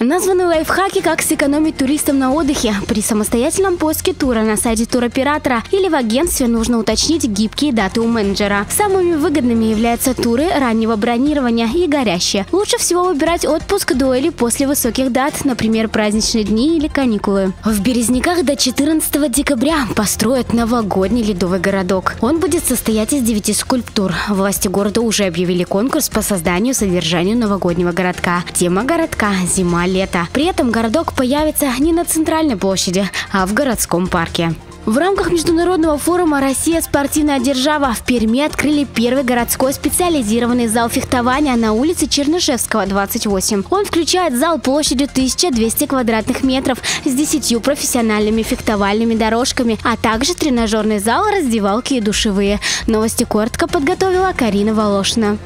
Названы лайфхаки, как сэкономить туристам на отдыхе. При самостоятельном поиске тура на сайте туроператора или в агентстве нужно уточнить гибкие даты у менеджера. Самыми выгодными являются туры раннего бронирования и горящие. Лучше всего выбирать отпуск до или после высоких дат, например, праздничные дни или каникулы. В Березняках до 14 декабря построят новогодний ледовый городок. Он будет состоять из девяти скульптур. Власти города уже объявили конкурс по созданию и содержанию новогоднего городка. Тема городка – зима-лето. При этом городок появится не на центральной площади, а в городском парке. В рамках международного форума «Россия. Спортивная держава» в Перми открыли первый городской специализированный зал фехтования на улице Чернышевского, 28. Он включает зал площадью 1200 квадратных метров с 10 профессиональными фехтовальными дорожками, а также тренажерный зал, раздевалки и душевые. Новости коротко подготовила Карина Волошина.